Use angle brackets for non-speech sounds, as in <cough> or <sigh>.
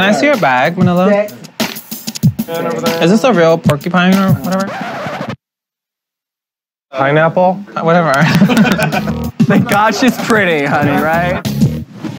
Can I see your bag, Manila? Is this a real porcupine or whatever? Pineapple? Uh, whatever. <laughs> Thank God she's pretty, honey, right?